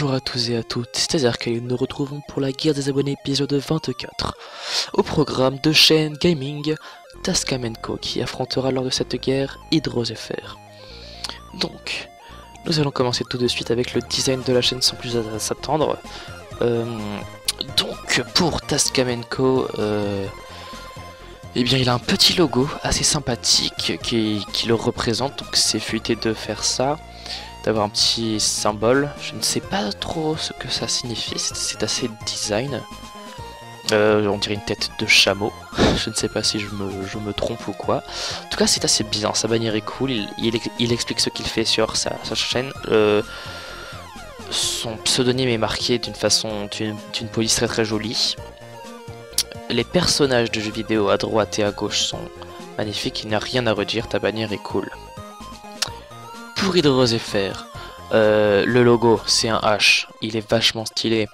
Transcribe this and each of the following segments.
Bonjour à tous et à toutes, c'est Azark et nous nous retrouvons pour la guerre des abonnés épisode 24. Au programme de chaîne gaming Tascamenco qui affrontera lors de cette guerre Hydrosépher. Donc, nous allons commencer tout de suite avec le design de la chaîne sans plus à s'attendre. Euh, donc, pour Tascamenco, euh, eh bien, il a un petit logo assez sympathique qui, qui le représente, donc c'est fuité de faire ça d'avoir un petit symbole. Je ne sais pas trop ce que ça signifie, c'est assez design. Euh, on dirait une tête de chameau. je ne sais pas si je me, trompe ou quoi. En tout cas, c'est assez bien. Sa bannière est cool. Il, explique ce qu'il fait sur sa, chaîne. Euh, son pseudonyme est marqué d'une façon, d'une police très très jolie. Les personnages de jeux vidéo à droite et à gauche sont magnifiques. Il n'y a rien à redire. Ta bannière est cool pourri de rose. Euh, le logo, c'est un H. Il est vachement stylé.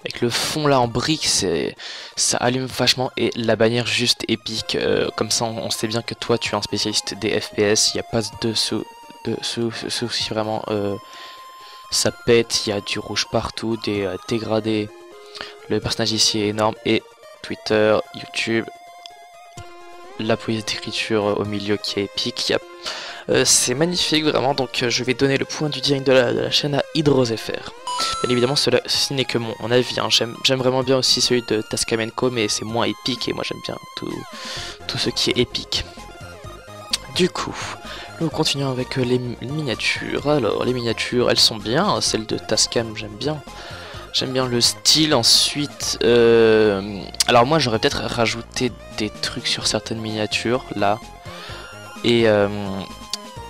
Avec le fond là en brique, ça allume vachement et la bannière juste épique. Euh, comme ça, on, sait bien que toi, tu es un spécialiste des FPS. Il n'y a pas de sous, de souci vraiment. Euh, ça pète. Il y a du rouge partout, des dégradés. Le personnage ici est énorme et Twitter, YouTube, la police d'écriture au milieu qui est épique. Il y a euh, c'est magnifique vraiment, donc euh, je vais donner le point du design de la, chaîne à Hydrosépher. Bien évidemment, cela, ceci n'est que mon, avis, hein. j'aime vraiment bien aussi celui de Tascamenco, mais c'est moins épique, et moi j'aime bien tout, tout ce qui est épique. Du coup, nous continuons avec euh, les miniatures. Alors, les miniatures, elles sont bien, celles de Tascam, j'aime bien. J'aime bien le style. Ensuite, alors moi j'aurais peut-être rajouté des trucs sur certaines miniatures, là. Et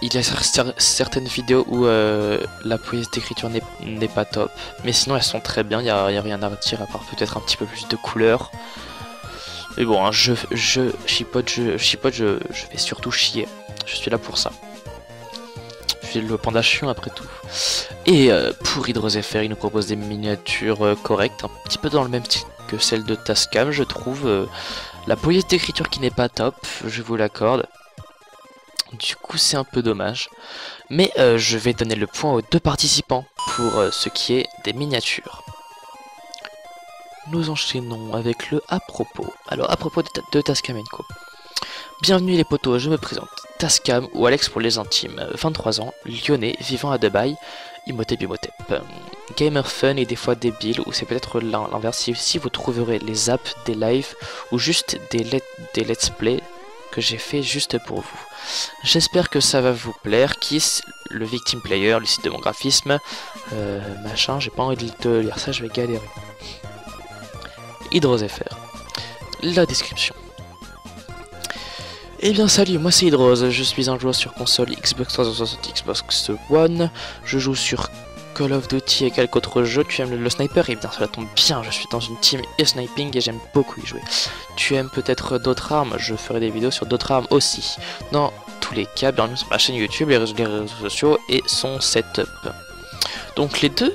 il y a certaines vidéos où euh, la police d'écriture n'est pas top, mais sinon elles sont très bien, il n'y a, rien à retirer à part peut-être un petit peu plus de couleurs. Mais bon, hein, je, je chipote, je, je, vais surtout chier, je suis là pour ça. Je suis le panda chiant après tout. Et euh, pour Hydrosépher, il nous propose des miniatures euh, correctes, un petit peu dans le même style que celle de Tascam, je trouve. la police d'écriture qui n'est pas top, je vous l'accorde. Du coup, c'est un peu dommage. Mais euh, je vais donner le point aux deux participants pour euh, ce qui est des miniatures. Nous enchaînons avec le à propos. Alors, à propos de, de Tascamenco. Bienvenue les potos, je me présente. Tascam ou Alex pour les intimes, 23 ans, lyonnais, vivant à Dubaï, Imhotep. Gamer fun et des fois débile, ou c'est peut-être l'inverse si, vous trouverez les apps, des lives ou juste des let's play que j'ai fait juste pour vous. J'espère que ça va vous plaire. Kiss, le victim player, le site de mon graphisme, euh, machin, j'ai pas envie de lire ça, je vais galérer. Hydrosépher. La description. Eh bien salut, moi c'est Hydrose, je suis un joueur sur console Xbox 360, Xbox One, je joue sur Call of Duty et quelques autres jeux, tu aimes le, sniper, eh bien cela tombe bien, je suis dans une team e-sniping et j'aime beaucoup y jouer. Tu aimes peut-être d'autres armes, je ferai des vidéos sur d'autres armes aussi. Dans tous les cas, bienvenue sur ma chaîne YouTube, les réseaux, sociaux et son setup. Donc les deux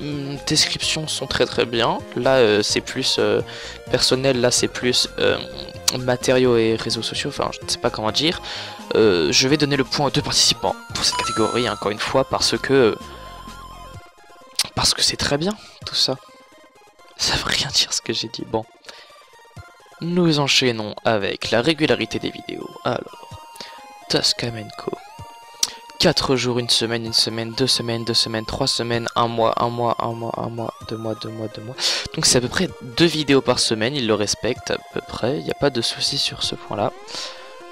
hmm, descriptions sont très très bien. Là euh, c'est plus euh, personnel, là c'est plus euh, matériaux et réseaux sociaux, enfin je ne sais pas comment dire. je vais donner le point aux deux participants pour cette catégorie encore une fois parce que parce que c'est très bien, tout ça. Ça veut rien dire ce que j'ai dit. Bon. Nous enchaînons avec la régularité des vidéos. Alors, Tascamenco. 4 jours, une semaine, une semaine, deux semaines, deux semaines, trois semaines, un mois, un mois, un mois, un mois, deux mois, deux mois, deux mois. Donc c'est à peu près deux vidéos par semaine, il le respecte à peu près, il n'y a pas de souci sur ce point-là.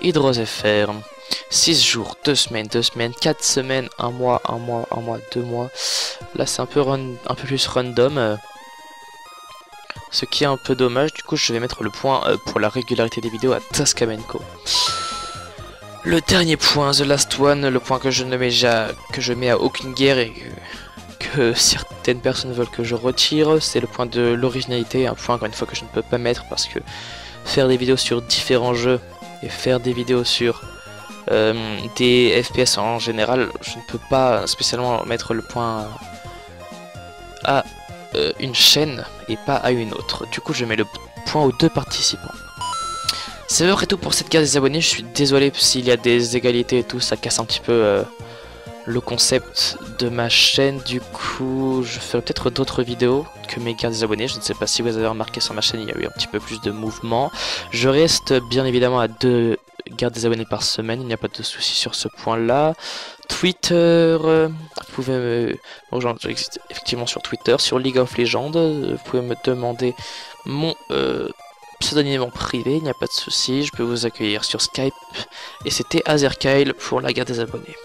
Hydrosépher. 6 jours, 2 semaines, 2 semaines, 4 semaines, 1 mois, 1 mois, 1 mois, 2 mois. Là c'est un peu un peu plus random. Euh, ce qui est un peu dommage, du coup je vais mettre le point euh, pour la régularité des vidéos à Tascamenco. Le dernier point, The Last One, le point que je ne mets, ja, que je mets à aucune guerre et que, certaines personnes veulent que je retire, c'est le point de l'originalité, un point encore une fois que je ne peux pas mettre parce que faire des vidéos sur différents jeux et faire des vidéos sur euh, des FPS en général, je ne peux pas spécialement mettre le point à euh, une chaîne et pas à une autre. Du coup, je mets le point aux deux participants. C'est vrai tout pour cette guerre des abonnés. Je suis désolé s'il y a des égalités et tout, ça casse un petit peu euh, le concept de ma chaîne. Du coup, je ferai peut-être d'autres vidéos que mes gardes des abonnés. Je ne sais pas si vous avez remarqué sur ma chaîne, il y a eu un petit peu plus de mouvement. Je reste bien évidemment à deux gardes des abonnés par semaine, il n'y a pas de souci sur ce point-là. Twitter, euh, vous pouvez me rejoindre effectivement sur Twitter, sur League of Legends, vous pouvez me demander mon euh, pseudonyme en privé, il n'y a pas de souci, je peux vous accueillir sur Skype. Et c'était Azerkyle pour la garde des abonnés.